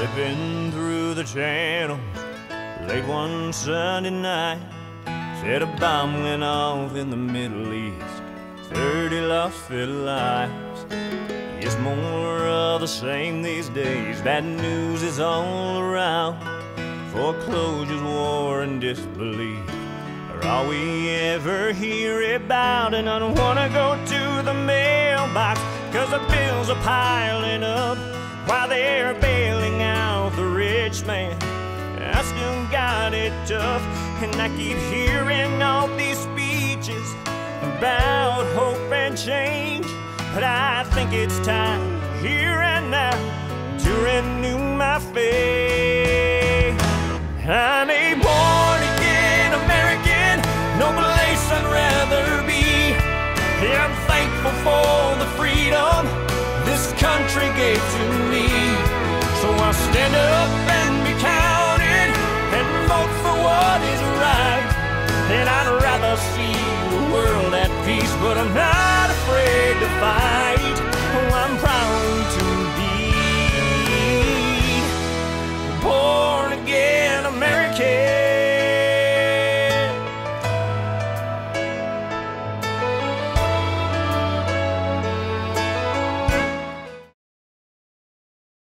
Shipping through the channel late one Sunday night. Said a bomb went off in the Middle East. 30 lost their lives. It's more of the same these days. Bad news is all around. Foreclosures, war, and disbelief are all we ever hear about. And I don't wanna go to the mailbox, cause the bills are piling up while they're rich man. I still got it tough, and I keep hearing all these speeches about hope and change. But I think it's time, here and now, to renew my faith. I'm a born again American, no place I'd rather be. I'm thankful for the freedom this country gave to me. So I'll stand up but I'm not